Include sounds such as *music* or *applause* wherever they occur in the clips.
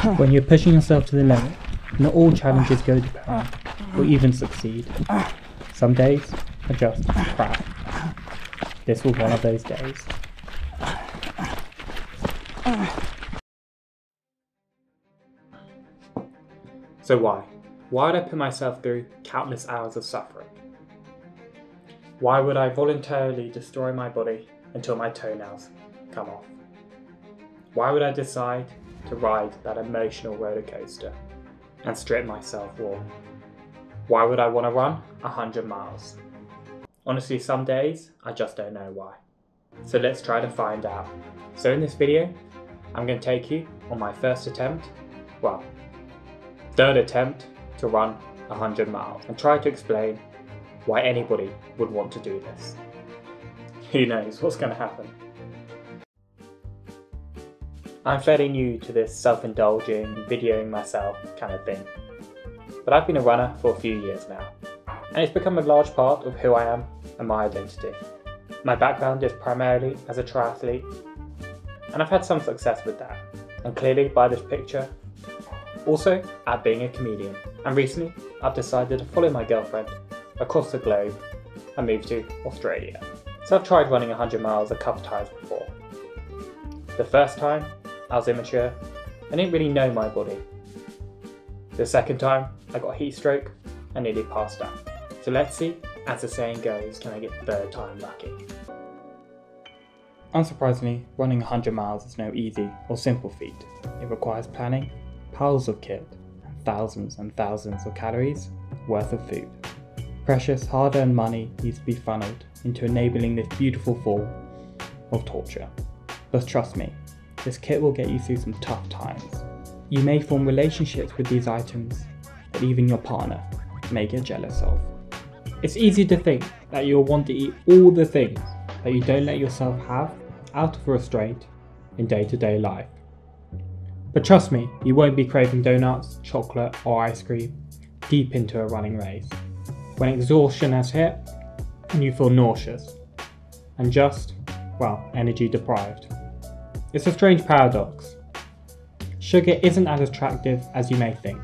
*laughs* When you're pushing yourself to the limit, not all challenges go to plan or even succeed. Some days are just crap. This was one of those days. So why? Why would I put myself through countless hours of suffering? Why would I voluntarily destroy my body until my toenails come off? Why would I decide to ride that emotional roller coaster and strip myself raw? Why would I want to run 100 miles? Honestly, some days I just don't know why. So let's try to find out. So in this video, I'm going to take you on my first attempt, well, third attempt to run 100 miles and try to explain why anybody would want to do this. *laughs* Who knows what's going to happen? I'm fairly new to this self-indulging, videoing myself kind of thing. But I've been a runner for a few years now, and it's become a large part of who I am and my identity. My background is primarily as a triathlete, and I've had some success with that, and clearly by this picture, also at being a comedian. And recently, I've decided to follow my girlfriend across the globe and move to Australia. So I've tried running 100 miles a couple times before. The first time, I was immature and didn't really know my body. The second time, I got a heat stroke and nearly passed out. So let's see, as the saying goes, can I get third time lucky? Unsurprisingly, running 100 miles is no easy or simple feat. It requires planning, piles of kit, and thousands and thousands of calories worth of food. Precious hard earned money needs to be funneled into enabling this beautiful form of torture. But trust me, this kit will get you through some tough times. You may form relationships with these items that even your partner may get jealous of. It's easy to think that you'll want to eat all the things that you don't let yourself have out of restraint in day to day life. But trust me, you won't be craving donuts, chocolate, or ice cream deep into a running race. When exhaustion has hit and you feel nauseous and just, well, energy deprived. It's a strange paradox. Sugar isn't as attractive as you may think.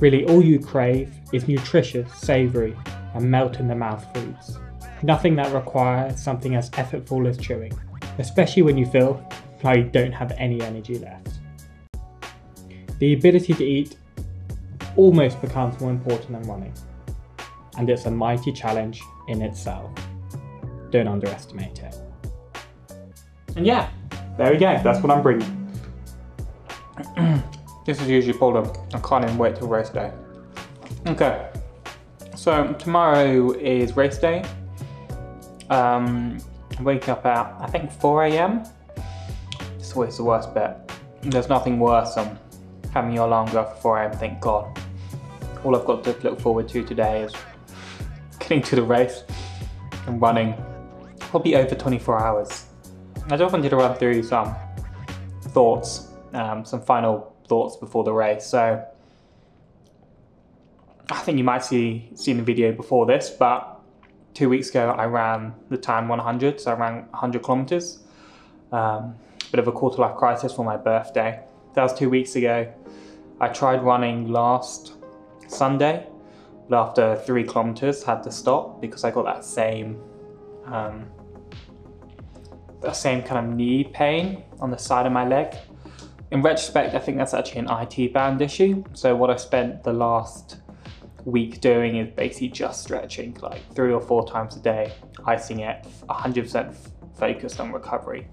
Really, all you crave is nutritious, savoury, and melt in the mouth foods. Nothing that requires something as effortful as chewing, especially when you feel like you don't have any energy left. The ability to eat almost becomes more important than running, and it's a mighty challenge in itself. Don't underestimate it. And yeah, there we go, that's what I'm bringing. *clears throat* this is usually up. I can't even wait till race day. Okay, so tomorrow is race day. Um, I wake up at, I think 4 a.m. It's always the worst bit. There's nothing worse than having your alarm go at 4 a.m. Thank God. All I've got to look forward to today is getting to the race and running probably over 24 hours. I just wanted to run through some thoughts, um, some final thoughts before the race. So I think you might see seen the video before this, but two weeks ago I ran the Time 100, so I ran 100 kilometers. Um, bit of a quarter life crisis for my birthday. That was two weeks ago. I tried running last Sunday, but after three kilometers had to stop because I got that same um, the same kind of knee pain on the side of my leg. In retrospect, I think that's actually an IT band issue. So what I've spent the last week doing is basically just stretching like three or four times a day, icing it 100% focused on recovery.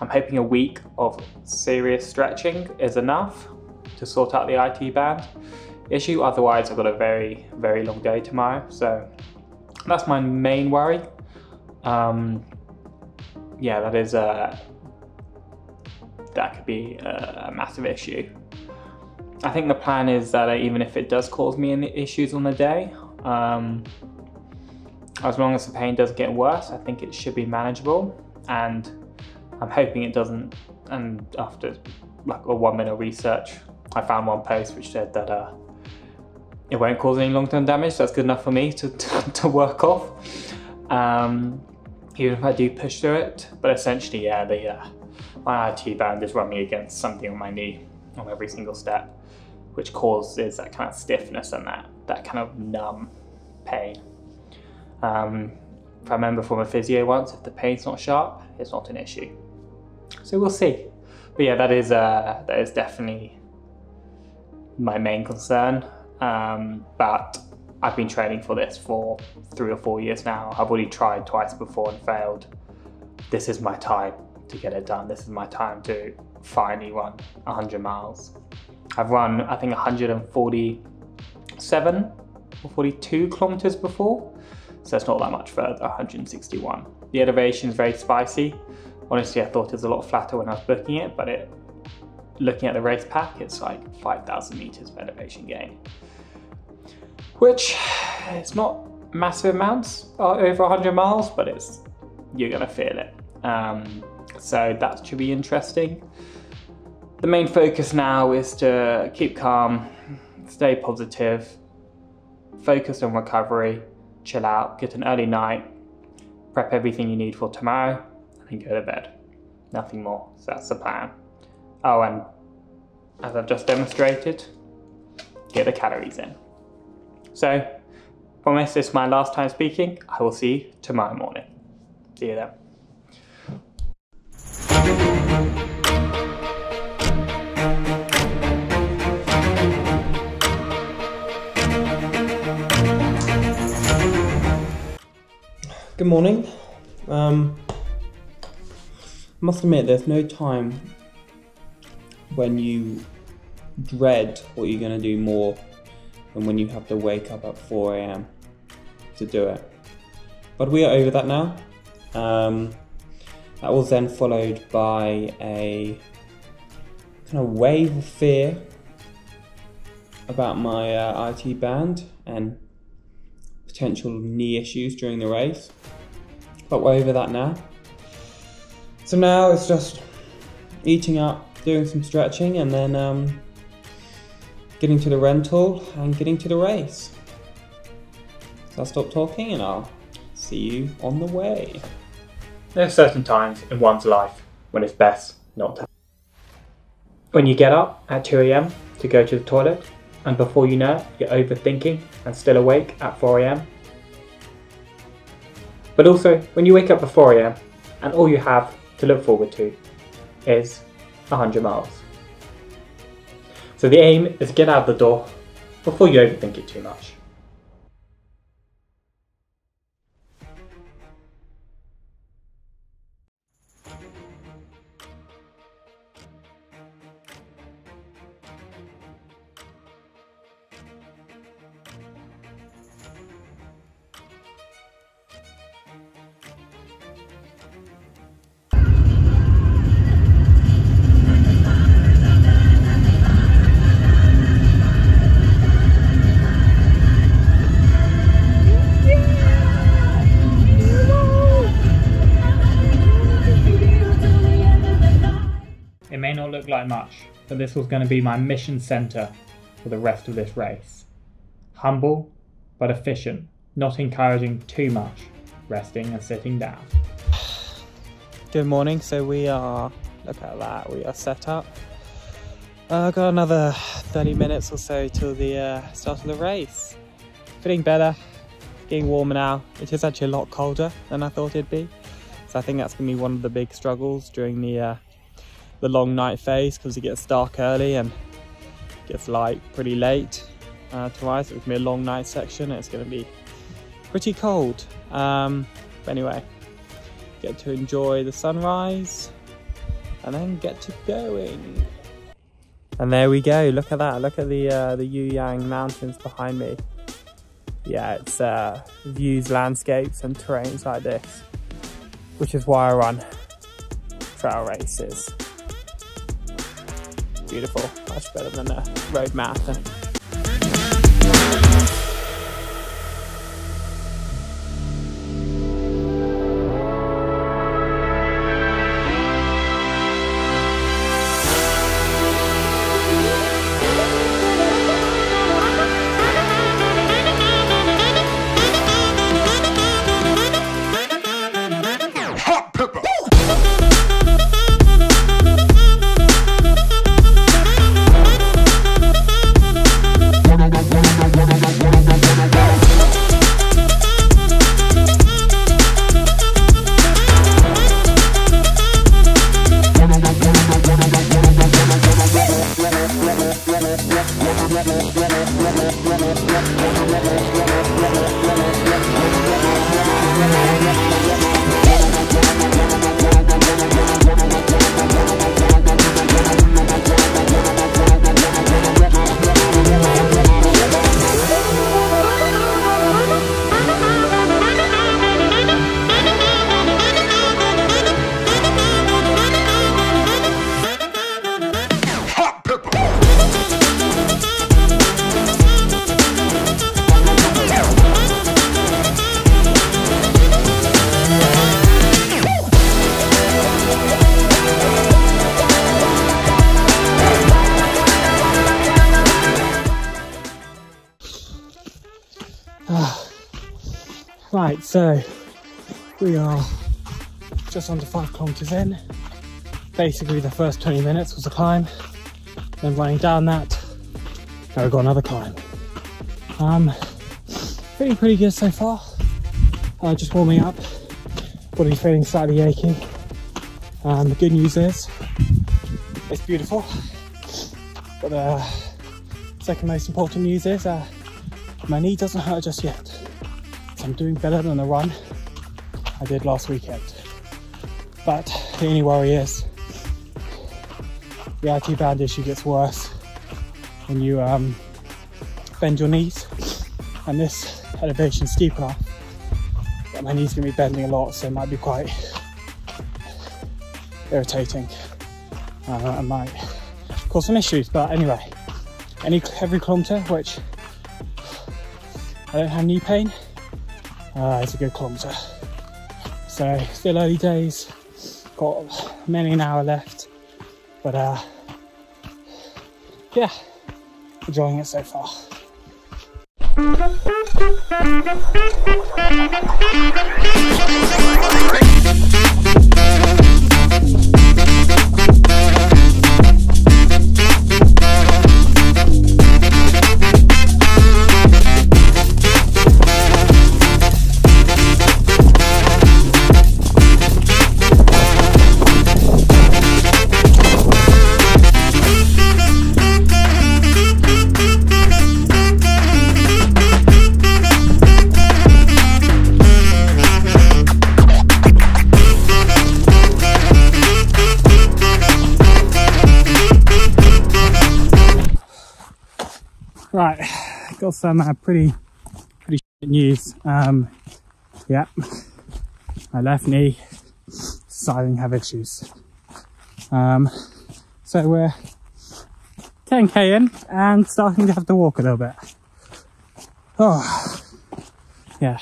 I'm hoping a week of serious stretching is enough to sort out the IT band issue. Otherwise, I've got a very, very long day tomorrow. So that's my main worry. Um, yeah, that is a, that could be a, a massive issue. I think the plan is that even if it does cause me any issues on the day, um, as long as the pain doesn't get worse, I think it should be manageable. And I'm hoping it doesn't. And after like a one minute research, I found one post which said that uh, it won't cause any long term damage. That's good enough for me to, *laughs* to, to work off. Um, even if I do push through it. But essentially, yeah, the uh, my IT band is running against something on my knee. on every single step, which causes that kind of stiffness and that, that kind of numb pain. Um, if I remember from a physio once, if the pain's not sharp, it's not an issue. So we'll see. But yeah, that is uh, that is definitely my main concern. Um, but I've been training for this for three or four years now. I've already tried twice before and failed. This is my time to get it done. This is my time to finally run 100 miles. I've run, I think, 147 or 42 kilometers before, so it's not that much further, 161. The elevation is very spicy. Honestly, I thought it was a lot flatter when I was booking it, but it, looking at the race pack, it's like 5,000 meters of elevation gain, which it's not massive amounts uh, over 100 miles, but it's you're gonna feel it. Um, so that should be interesting. The main focus now is to keep calm, stay positive, focus on recovery, chill out, get an early night, prep everything you need for tomorrow, and then go to bed. Nothing more. So that's the plan. Oh, and as I've just demonstrated, get the calories in. So, promise this is my last time speaking. I will see you tomorrow morning. See you then. Good morning. Um, must admit, there's no time when you dread what you're going to do more than when you have to wake up at 4 a.m. to do it. But we are over that now. Um, that was then followed by a kind of wave of fear about my uh, IT band and potential knee issues during the race. But we're over that now. So now it's just eating up, doing some stretching, and then um, getting to the rental and getting to the race. So I'll stop talking and I'll see you on the way. There are certain times in one's life when it's best not to. When you get up at 2 a.m. to go to the toilet, and before you know it, you're overthinking and still awake at 4 am. But also, when you wake up at 4 am and all you have to look forward to is 100 miles. So the aim is get out the door before you overthink it too much. Much, but this was going to be my mission center for the rest of this race. Humble, but efficient, not encouraging too much, resting and sitting down. Good morning. So we are, look at that, we are set up. Uh, got another 30 minutes or so till the uh, start of the race. Feeling better, getting warmer now. It is actually a lot colder than I thought it'd be. So I think that's gonna be one of the big struggles during the uh, the long night phase because it gets dark early and gets light pretty late uh, to rise. It's gonna be a long night section. It's gonna be pretty cold. Um, but anyway, get to enjoy the sunrise and then get to going. And there we go. Look at that. Look at the uh, the You Yang Mountains behind me. Yeah, it's uh, views, landscapes, and terrains like this, which is why I run trail races. Beautiful, much better than the road marathon. So we are just under five kilometers in. Basically, the first 20 minutes was a climb, then running down that, now we've got another climb. Um, pretty pretty good so far. Uh, just warming up, body feeling slightly achy. Um, the good news is it's beautiful, but the second most important news is uh, my knee doesn't hurt just yet. I'm doing better than the run I did last weekend. But the only worry is the IT band issue gets worse when you um, bend your knees. And this elevation steep enough that my knees gonna be bending a lot, so it might be quite irritating uh, and might cause some issues. But anyway, any every kilometre which I don't have knee pain, uh, it's a good kilometre. So still early days, got many an hour left, but uh, yeah, enjoying it so far. Some uh, pretty pretty news. Um, yeah, my left knee deciding to have issues. Um, so we're 10k in and starting to have to walk a little bit. Oh, yeah,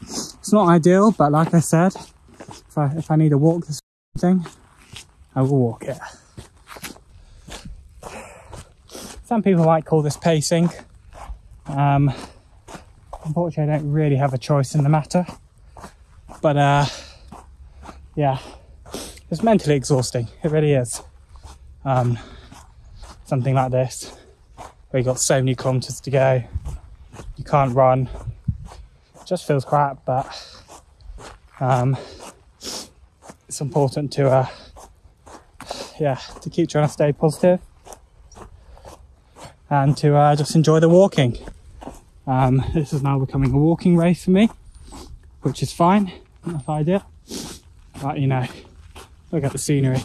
it's not ideal, but like I said, if I if I need to walk this thing, I will walk it. Some people might call this pacing. Um, unfortunately, I don't really have a choice in the matter. But uh, yeah, it's mentally exhausting. It really is. Um, something like this, where you got so many kilometers to go, you can't run. It just feels crap, but um, it's important to uh, yeah to keep trying to stay positive and to uh, just enjoy the walking. Um, this is now becoming a walking race for me, which is fine, not idea. But you know, look at the scenery,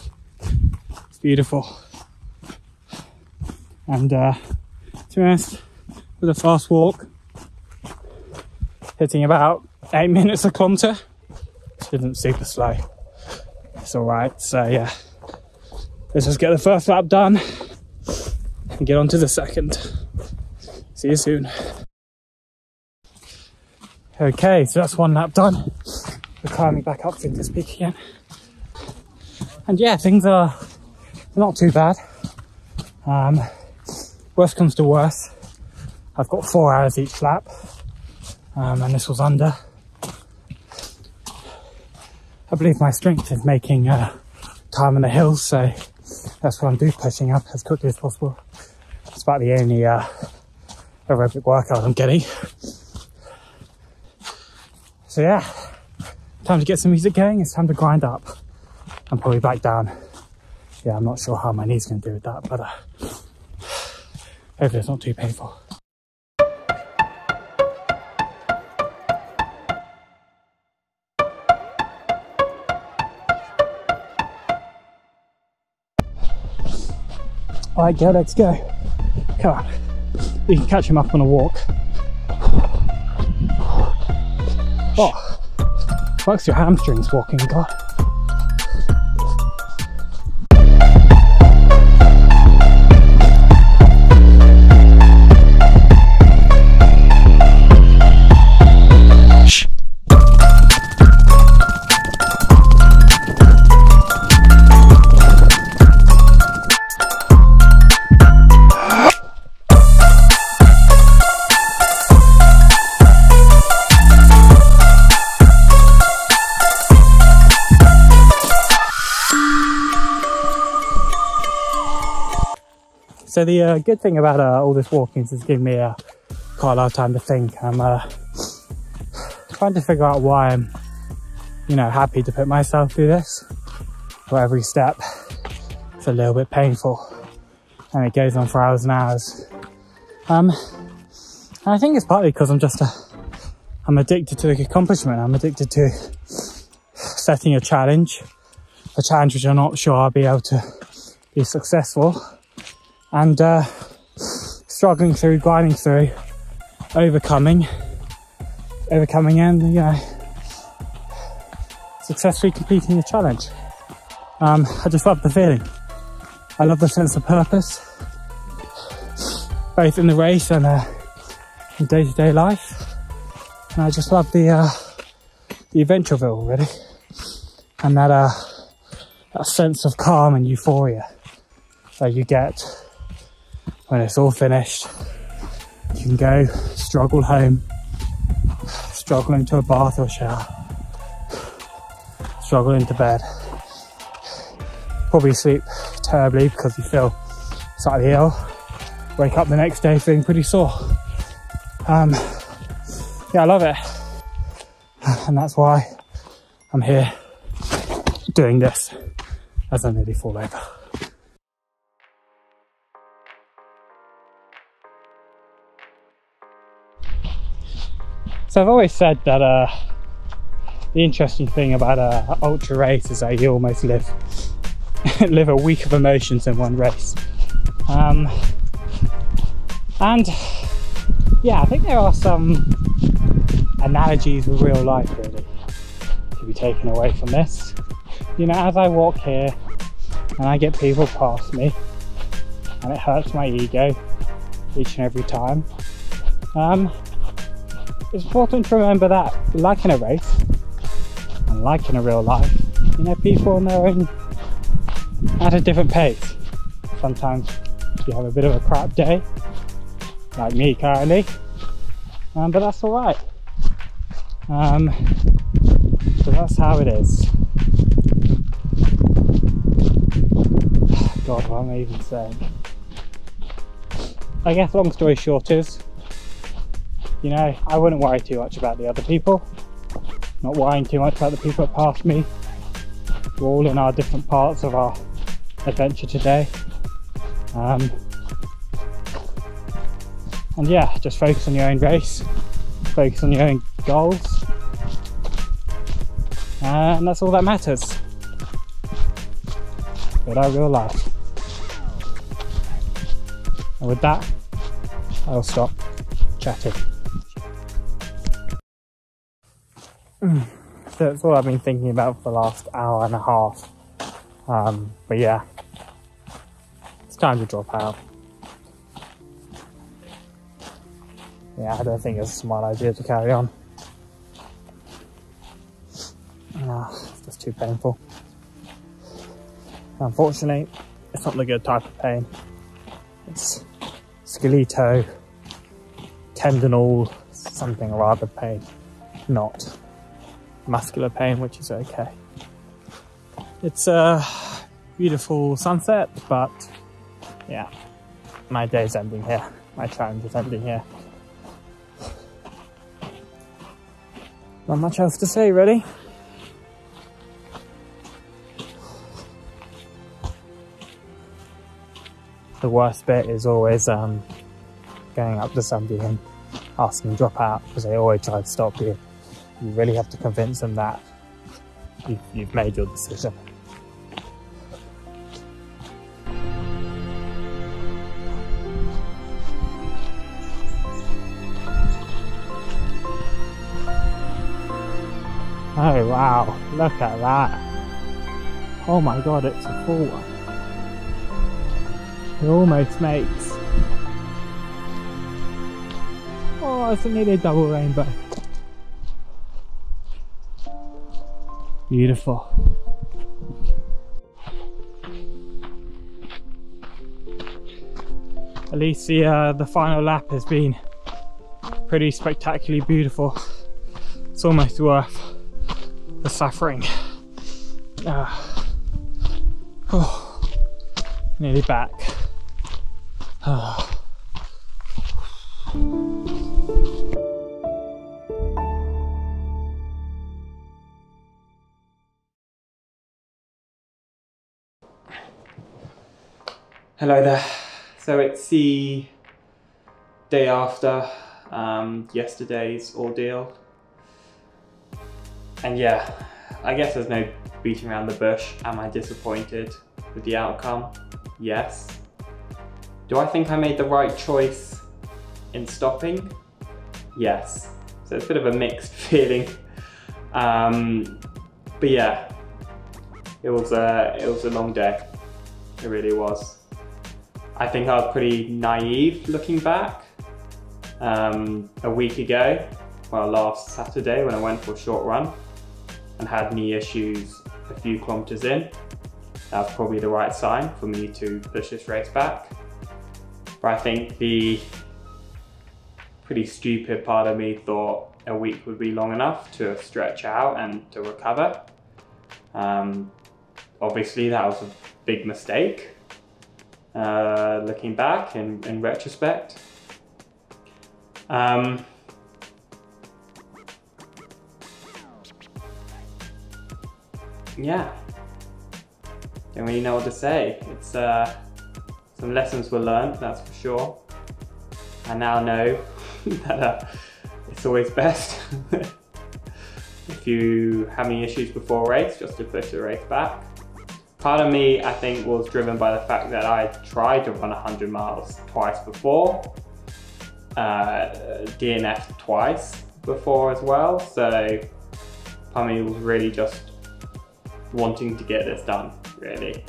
it's beautiful. And uh, to be honest, with a fast walk, hitting about eight minutes a kilometre, isn't super slow. It's alright, so yeah. Let's just get the first lap done and get on to the second. See you soon. Okay, so that's one lap done. We're climbing back up Flinders Peak again. And yeah, things are not too bad. Um, worst comes to worst. I've got four hours each lap, um, and this was under. I believe my strength is making uh, time on the hills, so that's what I'm doing, pushing up as quickly as possible. About the only uh, aerobic workout I'm getting. So yeah, time to get some music going. It's time to grind up. I'm probably back down. Yeah, I'm not sure how my knee's going to do with that, but uh, Hopefully it's not too painful. All right, go, let's go. Come on. We can catch him up on a walk. Oh, works your hamstrings walking, God. So the uh, good thing about uh, all this walking is it's given me uh, quite a lot of time to think. I'm uh, trying to figure out why I'm, you know, happy to put myself through this. For every step, it's a little bit painful, and it goes on for hours and hours. Um, and I think it's partly because I'm just a, I'm addicted to the accomplishment. I'm addicted to setting a challenge, a challenge which I'm not sure I'll be able to be successful and uh, struggling through, grinding through, overcoming, overcoming, and you know, successfully completing the challenge. Um, I just love the feeling. I love the sense of purpose, both in the race and uh, in day-to-day life. And I just love the uh, the adventure of it already, and that uh, that sense of calm and euphoria that you get when it's all finished, you can go struggle home, struggle into a bath or shower, struggle into bed. Probably sleep terribly because you feel slightly ill. Wake up the next day feeling pretty sore. Um, yeah, I love it. And that's why I'm here doing this as I nearly fall over. So I've always said that uh, the interesting thing about a ultra race is that you almost live *laughs* live a week of emotions in one race. Um, and yeah, I think there are some analogies with real life really to be taken away from this. You know, as I walk here and I get people past me, and it hurts my ego each and every time. Um, it's important to remember that, like in a race, and like in a real life, you know, people on their own at a different pace. Sometimes you have a bit of a crap day, like me currently, um, but that's all right. Um, so that's how it is. *sighs* God, what am I even saying? I guess long story short is you know, I wouldn't worry too much about the other people. Not worrying too much about the people that passed me. We're all in our different parts of our adventure today. Um, and yeah, just focus on your own race, focus on your own goals, and that's all that matters. But I real life. And with that, I'll stop chatting. *sighs* that's all I've been thinking about for the last hour and a half. Um, but yeah, it's time to drop out. Yeah, I don't think it's a smart idea to carry on. Ah, it's just too painful. Unfortunately, it's not the good type of pain. It's skeletal, tendinal, something or other pain, not muscular pain, which is okay. It's a beautiful sunset, but yeah, my day's ending here. My challenge is ending here. Not much else to say, really. The worst bit is always um, going up to somebody and asking to drop out because they always try to stop you. You really have to convince them that you've, made your decision. Oh wow, look at that. Oh my god, it's a full one. It almost makes. Oh, it's nearly a double rainbow. Beautiful. At least the, uh, the final lap has been pretty spectacularly beautiful. It's almost worth the suffering. Uh, oh, nearly back. Uh. Hello there. So it's the day after um, yesterday's ordeal. And yeah, I guess there's no beating around the bush. Am I disappointed with the outcome? Yes. Do I think I made the right choice in stopping? Yes. So it's a bit of a mixed *laughs* feeling. Um, but yeah, it was a, it was a long day. It really was. I think I was pretty naive looking back. Um, a week ago, well last Saturday when I went for a short run and had knee issues a few kilometers in, that was probably the right sign for me to push this race back. But I think the pretty stupid part of me thought a week would be long enough to stretch out and to recover. Um, obviously that was a big mistake uh, looking back in, in retrospect. Um, yeah, don't really know what to say. It's uh, some lessons were learned, that's for sure. I now know *laughs* that uh, it's always best *laughs* if you have any issues before race, just to push the race back. Part of me, I think, was driven by the fact that I tried to run 100 miles twice before, uh, DNF twice before as well. So part of me was really just wanting to get this done, really.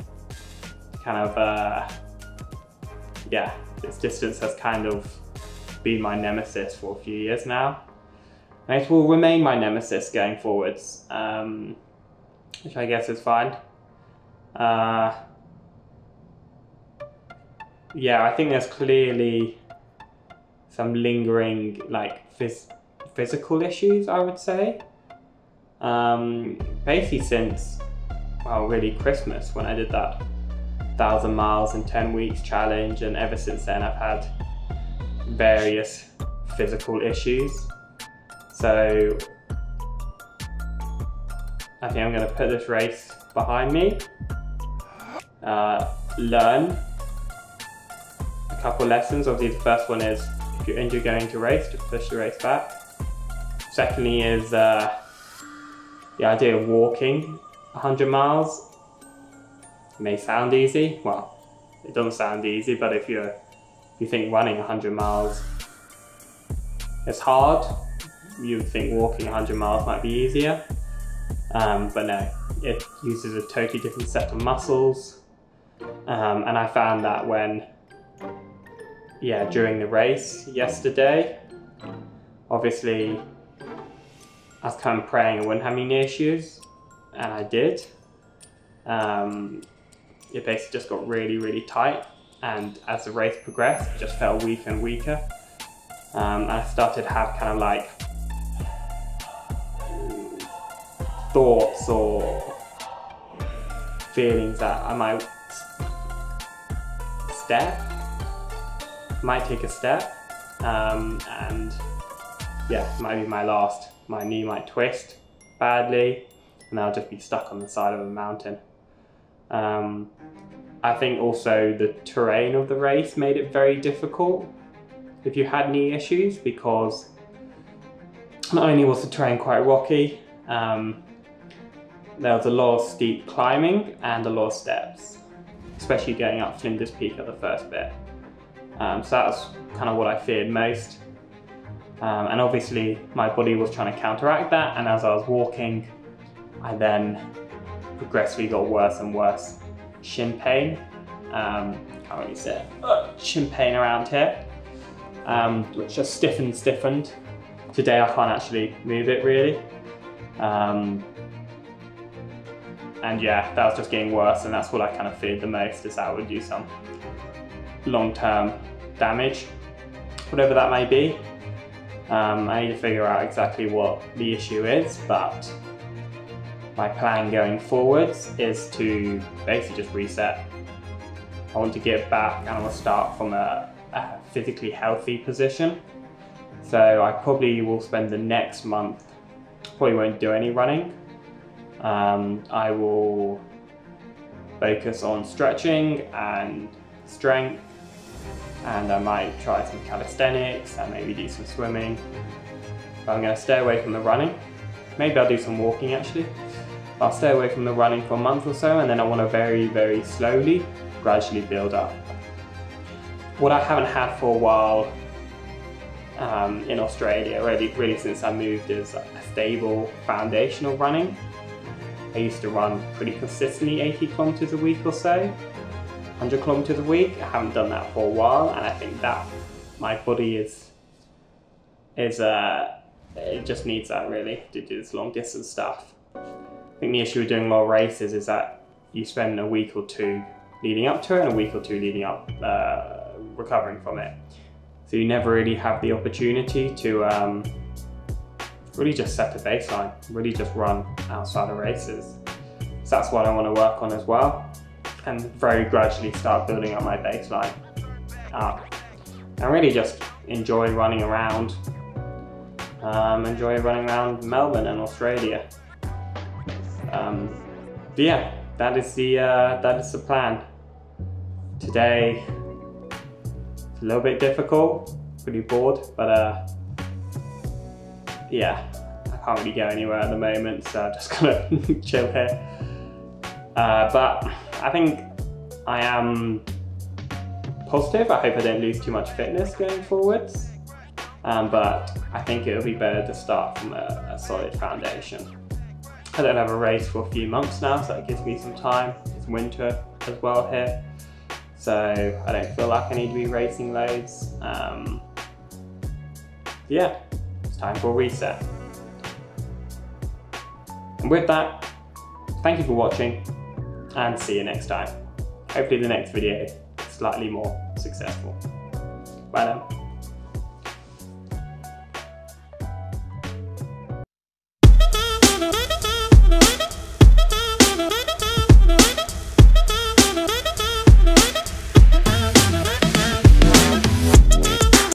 Kind of, uh, yeah, this distance has kind of been my nemesis for a few years now. And it will remain my nemesis going forwards, um, which I guess is fine. Uh, yeah, I think there's clearly some lingering like phys physical issues, I would say. Um, basically since, well, really Christmas when I did that thousand miles in 10 weeks challenge. And ever since then, I've had various physical issues. So I think I'm going to put this race behind me uh, learn a couple lessons. Obviously, the first one is if you're injured going to race, to push the race back. Secondly, is uh, the idea of walking 100 miles. It may sound easy. Well, it doesn't sound easy, but if you're if you think running 100 miles is hard, you think walking 100 miles might be easier. Um, but no, it uses a totally different set of muscles, um, and I found that when, yeah, during the race yesterday, obviously I was kind of praying I wouldn't have any issues, and I did. Um, it basically just got really, really tight, and as the race progressed, it just felt weaker and weaker. Um, and I started to have kind of like thoughts or feelings that I might step, might take a step, um, and yeah, might be my last. My knee might twist badly, and I'll just be stuck on the side of a mountain. Um, I think also the terrain of the race made it very difficult. if you had knee issues because not only was the terrain quite rocky, um, there was a lot of steep climbing and a lot of steps, especially getting up Flinders Peak at the first bit. Um, so that's kind of what I feared most. Um, and obviously my body was trying to counteract that and as I was walking, I then progressively got worse and worse shin pain. Um, can't really say it. Shin pain around here, um, which just stiffened, stiffened. Today I can't actually move it really. Um, and yeah, that was just getting worse and that's what I kind of feared the most is that would do some long-term damage, whatever that may be. Um, I need to figure out exactly what the issue is, but my plan going forwards is to basically just reset. I want to get back and I want to start from a, a physically healthy position. So I probably will spend the next month, probably won't do any running. Um, I will focus on stretching and strength and I might try some calisthenics and maybe do some swimming. But I'm going to stay away from the running. Maybe I'll do some walking actually. I'll stay away from the running for a month or so and then I want to very, very slowly, gradually build up. What I haven't had for a while um, in Australia, really, really since I moved, is a stable foundational running. I used to run pretty consistently 80 kilometers a week or so, 100 kilometers a week. I haven't done that for a while, and I think that my body is is uh, it just needs that really to do this long distance stuff. I think the issue with doing more races is that you spend a week or two leading up to it and a week or two leading up uh, recovering from it. So you never really have the opportunity to um, really just set a baseline, really just run outside of races. So that's what I want to work on as well and very gradually start building up my baseline up. And really just enjoy running around, um, enjoy running around Melbourne and Australia. Um, yeah, that is the uh, that is the plan. Today, it's a little bit difficult, pretty bored, but uh, yeah, I can't really go anywhere at the moment, so I'm just *laughs* gonna chill here. Uh, but I think I am positive. I hope I don't lose too much fitness going forwards. Um, but I think it'll be better to start from a, a, solid foundation. I don't have a race for a few months now, so it gives me some time. It's winter as well here, so I don't feel like I need to be racing loads. Um, yeah, time for a reset. And with that, thank you for watching and see you next time. Hopefully the next video is slightly more successful. Bye now.